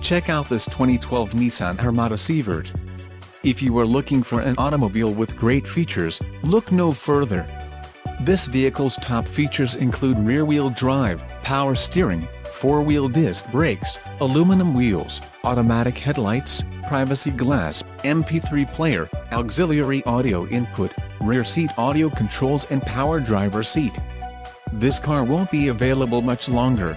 Check out this 2012 Nissan Armada SV. If you are looking for an automobile with great features, look no further. This vehicle's top features include rear-wheel drive, power steering, four-wheel disc brakes, aluminum wheels, automatic headlights, privacy glass, MP3 player, auxiliary audio input, rear seat audio controls and power driver seat. This car won't be available much longer.